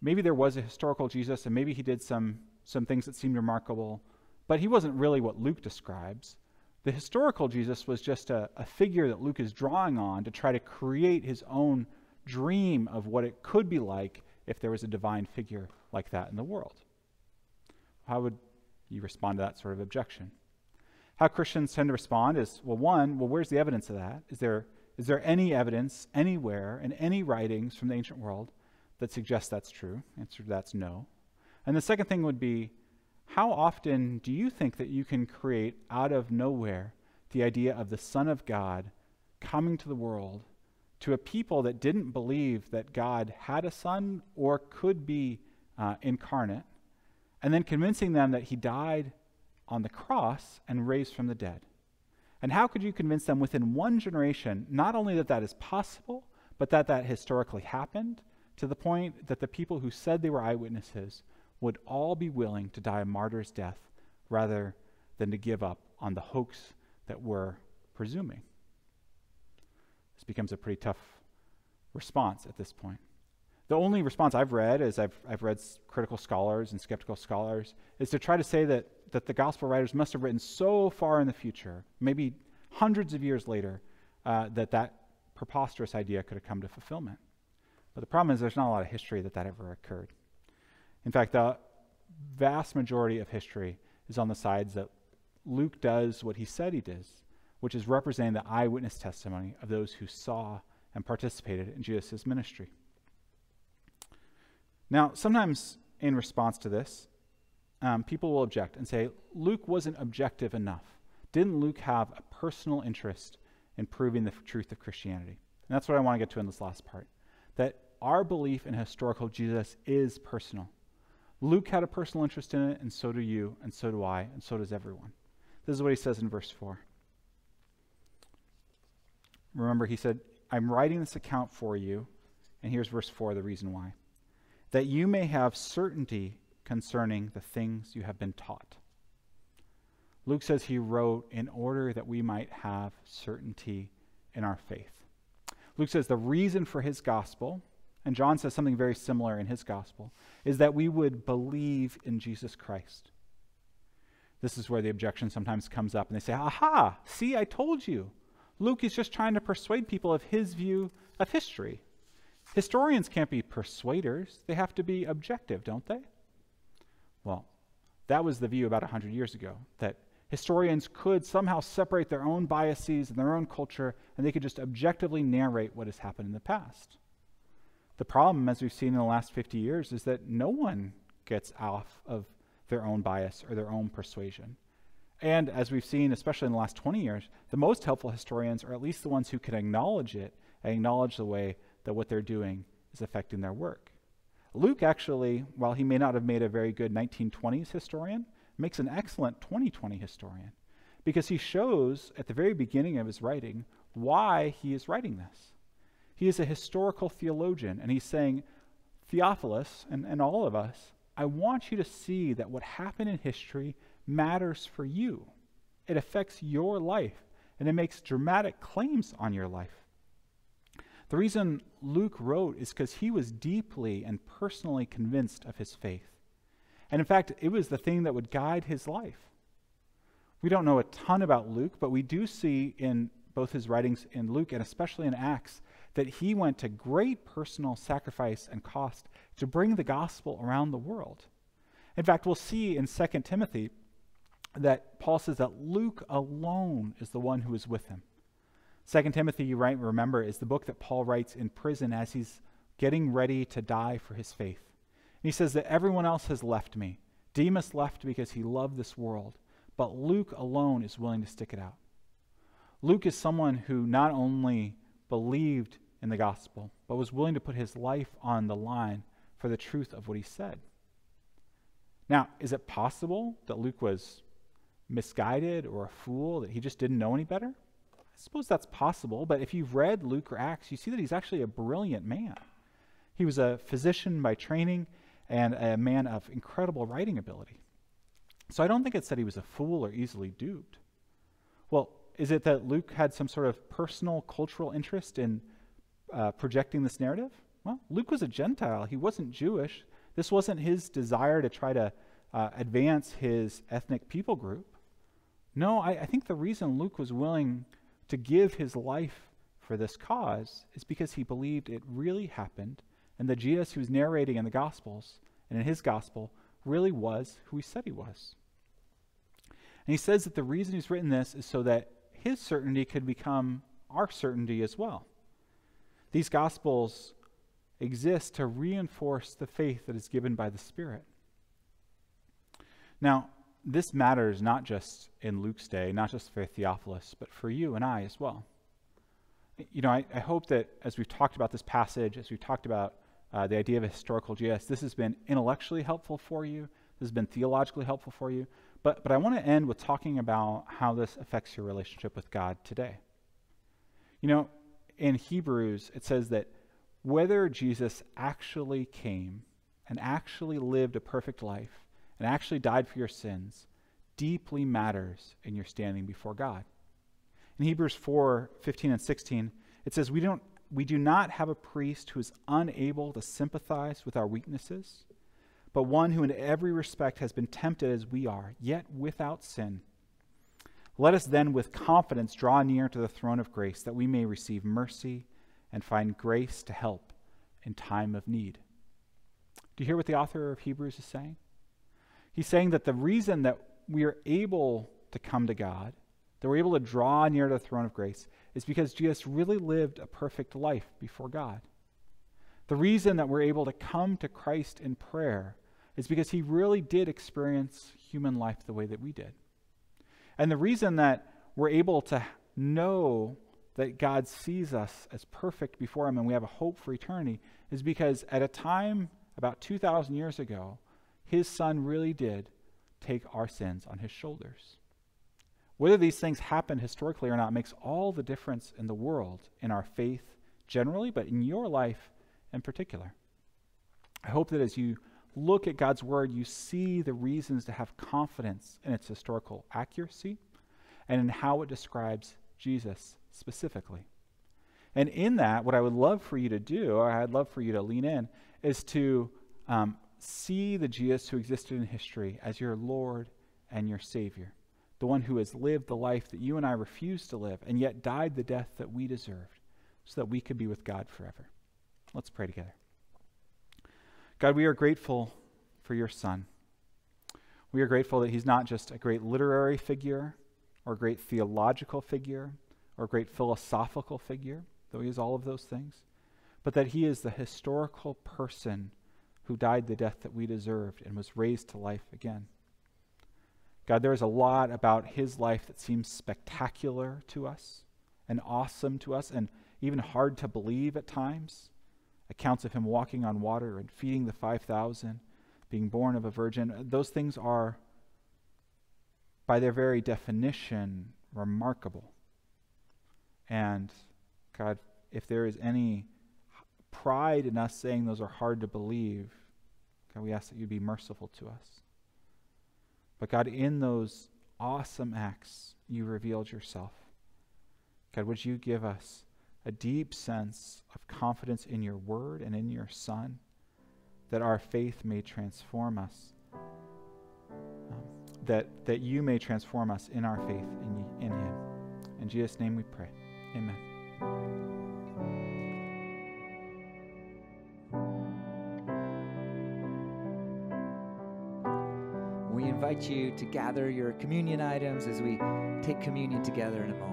maybe there was a historical Jesus and maybe he did some, some things that seemed remarkable, but he wasn't really what Luke describes. The historical Jesus was just a, a figure that Luke is drawing on to try to create his own dream of what it could be like if there was a divine figure like that in the world. How would you respond to that sort of objection? How Christians tend to respond is well, one, well, where's the evidence of that? Is there, is there any evidence anywhere in any writings from the ancient world that suggests that's true? Answer to that's no. And the second thing would be how often do you think that you can create out of nowhere the idea of the Son of God coming to the world to a people that didn't believe that God had a son or could be uh, incarnate, and then convincing them that he died on the cross and raised from the dead? And how could you convince them within one generation not only that that is possible, but that that historically happened to the point that the people who said they were eyewitnesses would all be willing to die a martyr's death rather than to give up on the hoax that we're presuming? This becomes a pretty tough response at this point. The only response I've read is I've, I've read critical scholars and skeptical scholars is to try to say that, that the gospel writers must have written so far in the future, maybe hundreds of years later, uh, that that preposterous idea could have come to fulfillment. But the problem is there's not a lot of history that that ever occurred. In fact, the vast majority of history is on the sides that Luke does what he said he does, which is representing the eyewitness testimony of those who saw and participated in Jesus' ministry. Now, sometimes in response to this, um, people will object and say, Luke wasn't objective enough. Didn't Luke have a personal interest in proving the f- truth of Christianity? And that's what I want to get to in this last part. That our belief in historical Jesus is personal. Luke had a personal interest in it, and so do you, and so do I, and so does everyone. This is what he says in verse 4. Remember, he said, I'm writing this account for you, and here's verse 4, the reason why. That you may have certainty concerning the things you have been taught. Luke says he wrote in order that we might have certainty in our faith. Luke says the reason for his gospel, and John says something very similar in his gospel, is that we would believe in Jesus Christ. This is where the objection sometimes comes up, and they say, Aha, see, I told you. Luke is just trying to persuade people of his view of history. Historians can't be persuaders, they have to be objective, don't they? Well, That was the view about 100 years ago, that historians could somehow separate their own biases and their own culture, and they could just objectively narrate what has happened in the past. The problem, as we've seen in the last 50 years, is that no one gets off of their own bias or their own persuasion. And as we've seen, especially in the last 20 years, the most helpful historians are at least the ones who can acknowledge it and acknowledge the way that what they're doing is affecting their work. Luke actually, while he may not have made a very good 1920s historian, makes an excellent 2020 historian because he shows at the very beginning of his writing why he is writing this. He is a historical theologian, and he's saying, Theophilus and, and all of us, I want you to see that what happened in history matters for you. It affects your life, and it makes dramatic claims on your life. The reason Luke wrote is because he was deeply and personally convinced of his faith. And in fact, it was the thing that would guide his life. We don't know a ton about Luke, but we do see in both his writings in Luke and especially in Acts that he went to great personal sacrifice and cost to bring the gospel around the world. In fact, we'll see in 2 Timothy that Paul says that Luke alone is the one who is with him. 2 Timothy, you might remember, is the book that Paul writes in prison as he's getting ready to die for his faith. And he says that everyone else has left me. Demas left because he loved this world, but Luke alone is willing to stick it out. Luke is someone who not only believed in the gospel, but was willing to put his life on the line for the truth of what he said. Now, is it possible that Luke was misguided or a fool, that he just didn't know any better? I suppose that's possible, but if you've read Luke or Acts, you see that he's actually a brilliant man. He was a physician by training and a man of incredible writing ability. So I don't think it's that he was a fool or easily duped. Well, is it that Luke had some sort of personal cultural interest in uh, projecting this narrative? Well, Luke was a Gentile. He wasn't Jewish. This wasn't his desire to try to uh, advance his ethnic people group. No, I, I think the reason Luke was willing to give his life for this cause is because he believed it really happened and that Jesus, who was narrating in the Gospels and in his Gospel, really was who he said he was. And he says that the reason he's written this is so that his certainty could become our certainty as well. These Gospels exist to reinforce the faith that is given by the Spirit. Now, this matters not just in Luke's day, not just for Theophilus, but for you and I as well. You know, I, I hope that as we've talked about this passage, as we've talked about uh, the idea of historical Jesus, this has been intellectually helpful for you, this has been theologically helpful for you. But, but I want to end with talking about how this affects your relationship with God today. You know, in Hebrews, it says that whether Jesus actually came and actually lived a perfect life and actually died for your sins deeply matters in your standing before God. In Hebrews 4 15 and 16, it says, we, don't, we do not have a priest who is unable to sympathize with our weaknesses, but one who in every respect has been tempted as we are, yet without sin. Let us then with confidence draw near to the throne of grace that we may receive mercy and find grace to help in time of need. Do you hear what the author of Hebrews is saying? He's saying that the reason that we are able to come to God, that we're able to draw near to the throne of grace, is because Jesus really lived a perfect life before God. The reason that we're able to come to Christ in prayer is because he really did experience human life the way that we did. And the reason that we're able to know that God sees us as perfect before him and we have a hope for eternity is because at a time about 2,000 years ago, his son really did take our sins on his shoulders. Whether these things happen historically or not makes all the difference in the world, in our faith generally, but in your life in particular. I hope that as you look at God's word, you see the reasons to have confidence in its historical accuracy and in how it describes Jesus specifically. And in that, what I would love for you to do, or I'd love for you to lean in, is to um, see the Jesus who existed in history as your Lord and your Savior, the one who has lived the life that you and I refused to live, and yet died the death that we deserved, so that we could be with God forever. Let's pray together. God, we are grateful for your Son. We are grateful that he's not just a great literary figure or a great theological figure or a great philosophical figure, though he is all of those things, but that he is the historical person who died the death that we deserved and was raised to life again. God, there is a lot about his life that seems spectacular to us and awesome to us and even hard to believe at times. Accounts of him walking on water and feeding the 5,000, being born of a virgin. Those things are, by their very definition, remarkable. And God, if there is any pride in us saying those are hard to believe, God, we ask that you be merciful to us. But God, in those awesome acts, you revealed yourself. God, would you give us a deep sense of confidence in your word and in your Son, that our faith may transform us, um, that, that you may transform us in our faith in, in him. In Jesus' name we pray. Amen. Invite you to gather your communion items as we take communion together in a moment.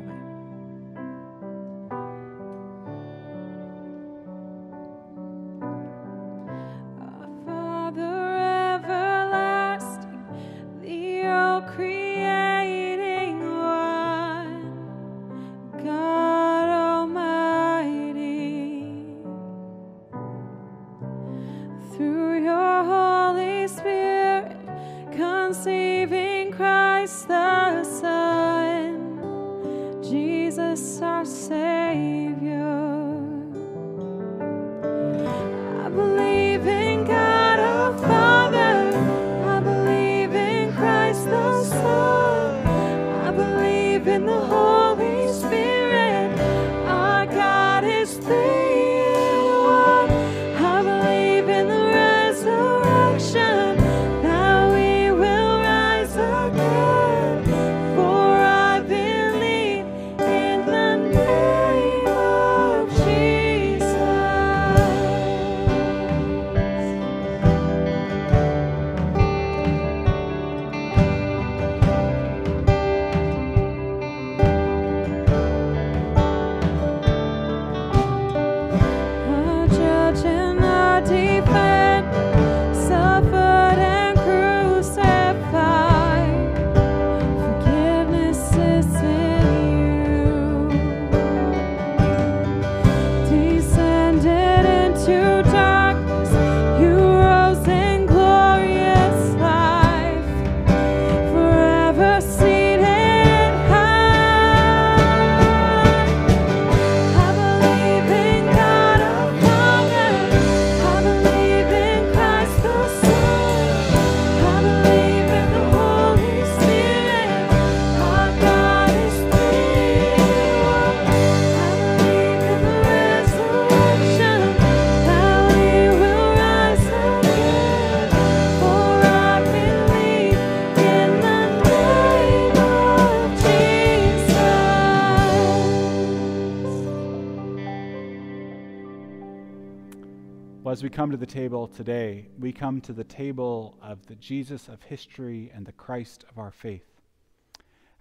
We come to the table today, we come to the table of the Jesus of history and the Christ of our faith.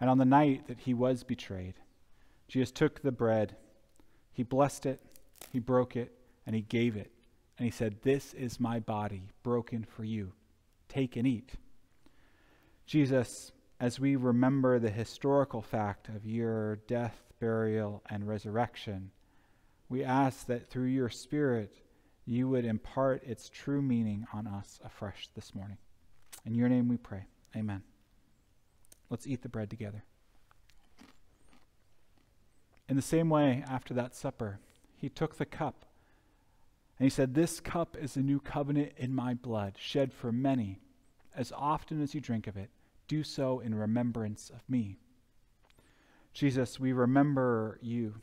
And on the night that he was betrayed, Jesus took the bread, he blessed it, he broke it, and he gave it. And he said, This is my body broken for you. Take and eat. Jesus, as we remember the historical fact of your death, burial, and resurrection, we ask that through your Spirit, you would impart its true meaning on us afresh this morning. In your name we pray. Amen. Let's eat the bread together. In the same way, after that supper, he took the cup and he said, This cup is the new covenant in my blood, shed for many. As often as you drink of it, do so in remembrance of me. Jesus, we remember you.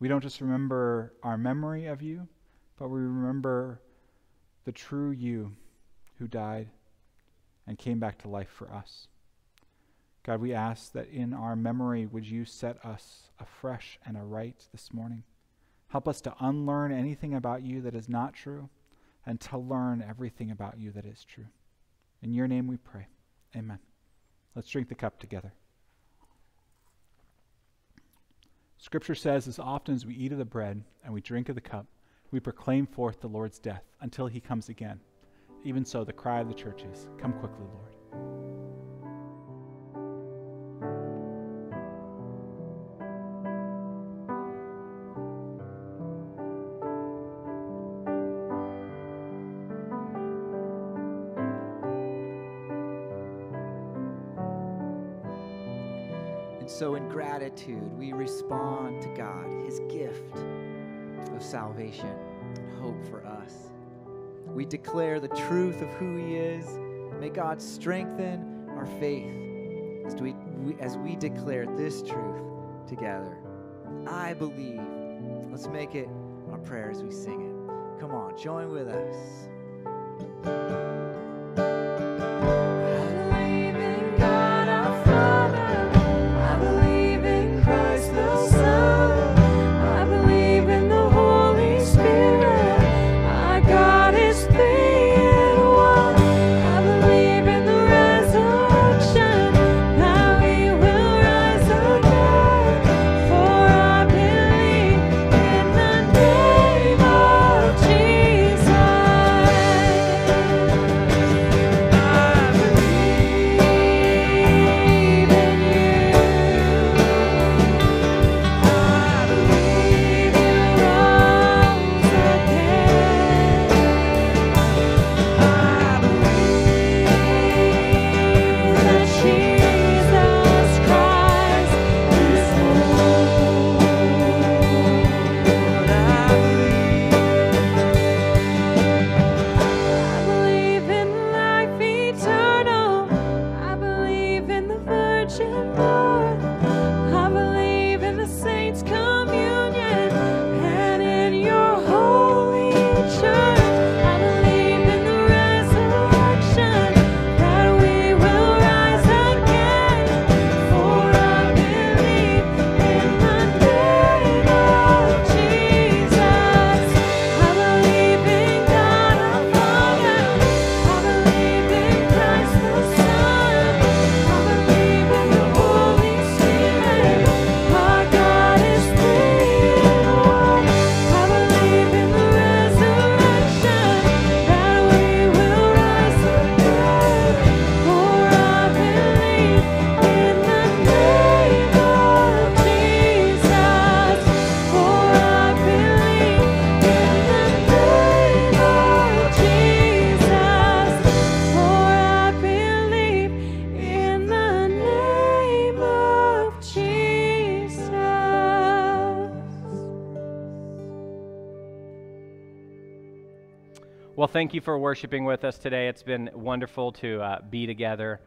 We don't just remember our memory of you, but we remember the true you who died and came back to life for us. God, we ask that in our memory, would you set us afresh and aright this morning? Help us to unlearn anything about you that is not true and to learn everything about you that is true. In your name we pray. Amen. Let's drink the cup together. Scripture says, as often as we eat of the bread and we drink of the cup, we proclaim forth the Lord's death until he comes again. Even so, the cry of the church is, Come quickly, Lord. And so, in gratitude, we respond to God, His gift of salvation and hope for us. We declare the truth of who He is. May God strengthen our faith as we, as we declare this truth together. I believe. Let's make it our prayer as we sing it. Come on, join with us. Thank you for worshiping with us today. It's been wonderful to uh, be together.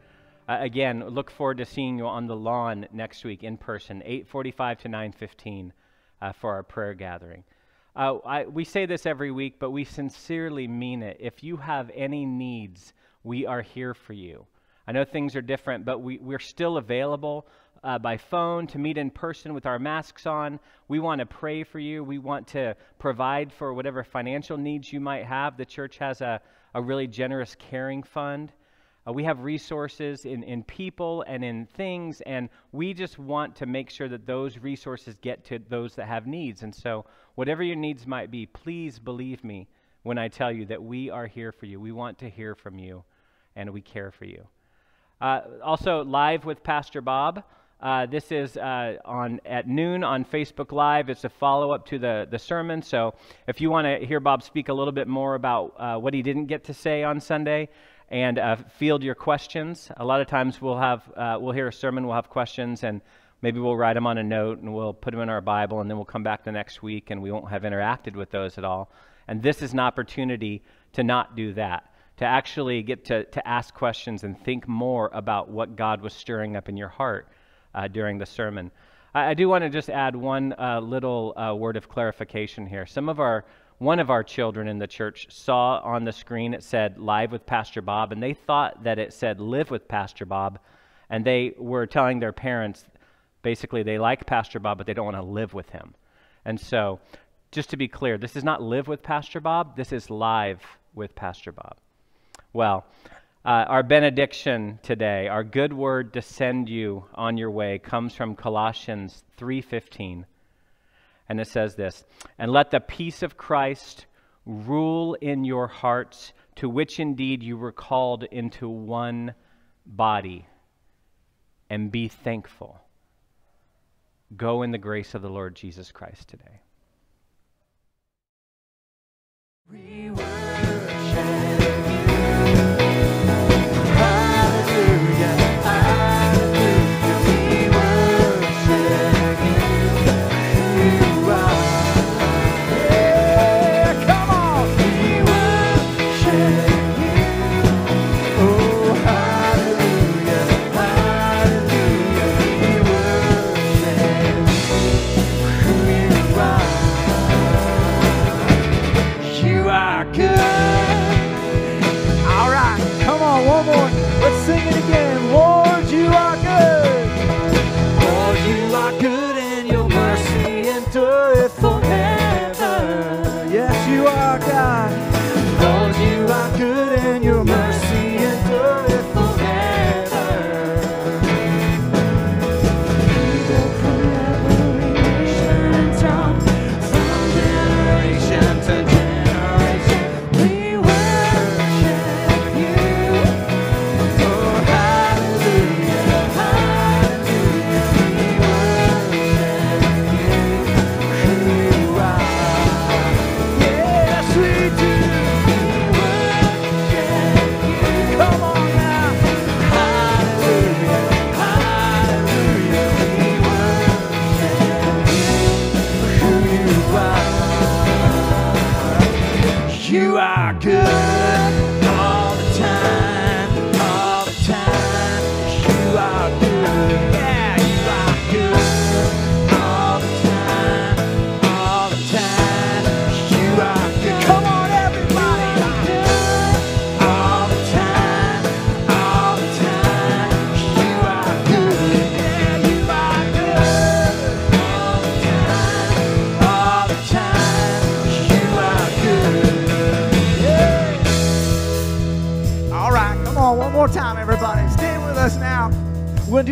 Uh, again, look forward to seeing you on the lawn next week in person, 8:45 to 9:15, uh, for our prayer gathering. Uh, I, we say this every week, but we sincerely mean it. If you have any needs, we are here for you. I know things are different, but we, we're still available uh, by phone to meet in person with our masks on. We want to pray for you. We want to provide for whatever financial needs you might have. The church has a, a really generous caring fund. Uh, we have resources in, in people and in things, and we just want to make sure that those resources get to those that have needs. And so, whatever your needs might be, please believe me when I tell you that we are here for you. We want to hear from you, and we care for you. Uh, also, live with Pastor Bob. Uh, this is uh, on at noon on Facebook Live. It's a follow up to the the sermon. So, if you want to hear Bob speak a little bit more about uh, what he didn't get to say on Sunday, and uh, field your questions. A lot of times we'll have uh, we'll hear a sermon, we'll have questions, and maybe we'll write them on a note and we'll put them in our Bible, and then we'll come back the next week and we won't have interacted with those at all. And this is an opportunity to not do that, to actually get to, to ask questions and think more about what God was stirring up in your heart during the sermon. I, I do want to just add one uh, little uh, word of clarification here. Some of our one of our children in the church saw on the screen it said live with Pastor Bob, and they thought that it said live with Pastor Bob, and they were telling their parents basically they like Pastor Bob, but they don't want to live with him. And so, just to be clear, this is not live with Pastor Bob, this is live with Pastor Bob. Well, Uh, our benediction today, our good word to send you on your way, comes from Colossians 3:15. And it says this, "And let the peace of Christ rule in your hearts, to which indeed you were called into one body, and be thankful." Go in the grace of the Lord Jesus Christ today. We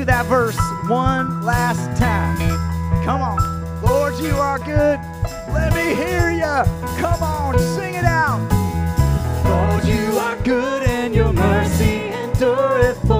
that verse one last time. Come on. Lord, you are good. Let me hear you. Come on, sing it out. Lord, you are good and your mercy endureth forever.